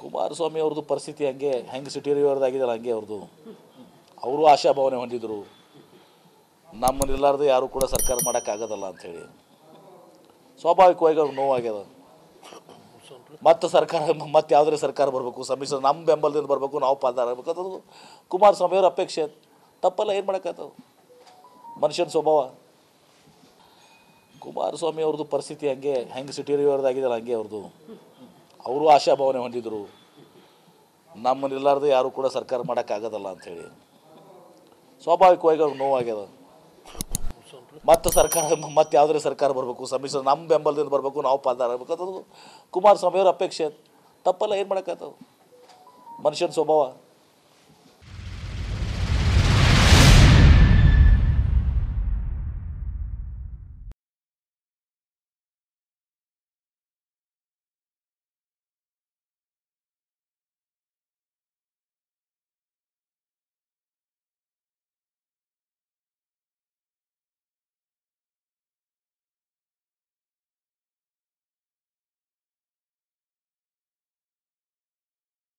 ಕುಮಾರಸ್ವಾಮಿ ಅವ್ರದ್ದು ಪರಿಸ್ಥಿತಿ ಹಂಗೆ, ಹೆಂಗೆ ಸಿಟಿ ರಿವರ್ದಾಗಿದೆಯಲ್ಲ ಹಂಗೆ ಅವ್ರದ್ದು. ಅವರು ಆಶಾಭಾವನೆ ಹೊಂದಿದ್ರು. ನಮ್ಮನ್ನಿಲ್ಲಾರ್ದು ಯಾರು ಕೂಡ ಸರ್ಕಾರ ಮಾಡೋಕ್ಕಾಗೋದಲ್ಲ ಅಂಥೇಳಿ. ಸ್ವಾಭಾವಿಕವಾಗಿ ಅವ್ರಿಗೆ ನೋವಾಗ್ಯದ. ಮತ್ತೆ ಸರ್ಕಾರ, ಮತ್ತೆ ಯಾವುದೇ ಸರ್ಕಾರ ಬರಬೇಕು? ಸಮ್ಮಿಶ್ರ ನಮ್ಮ ಬೆಂಬಲದಿಂದ ಬರಬೇಕು, ನಾವು ಪಾಲ್ದಾರ ಅದು ಕುಮಾರಸ್ವಾಮಿ ಅವ್ರ ಅಪೇಕ್ಷೆ. ತಪ್ಪಲ್ಲ, ಏನು ಮಾಡೋಕ್ಕಾಗ್ತದೆ? ಮನುಷ್ಯನ ಸ್ವಭಾವ. ಕುಮಾರಸ್ವಾಮಿ ಅವ್ರದ್ದು ಪರಿಸ್ಥಿತಿ ಹಂಗೆ, ಹೆಂಗೆ ಸಿಟಿ ರಿವರ್ದಾಗಿದೆಯಲ್ಲ ಹಂಗೆ ಅವ್ರದ್ದು. ಅವರು ಆಶಾಭಾವನೆ ಹೊಂದಿದ್ರು. ನಮ್ಮನ್ನಿಲ್ಲಾರ್ದು ಯಾರು ಕೂಡ ಸರ್ಕಾರ ಮಾಡೋಕ್ಕಾಗೋದಲ್ಲ ಅಂಥೇಳಿ ಸ್ವಾಭಾವಿಕವಾಗಿ ಅವ್ರಿಗೆ ನೋವಾಗ್ಯದ. ಮತ್ತೆ ಸರ್ಕಾರ, ಮತ್ತೆ ಯಾವುದೇ ಸರ್ಕಾರ ಬರಬೇಕು, ಸಮ್ಮಿಶ್ರ ನಮ್ಮ ಬೆಂಬಲದಿಂದ ಬರಬೇಕು, ನಾವು ಪಾಲ್ದಾರ ಆಗ್ಬೇಕು. ಅದು ಕುಮಾರಸ್ವಾಮಿಯವ್ರ ಅಪೇಕ್ಷೆ. ತಪ್ಪಲ್ಲ, ಏನು ಮಾಡೋಕ್ಕಾಗ್ತದೆ? ಮನುಷ್ಯನ ಸ್ವಭಾವ.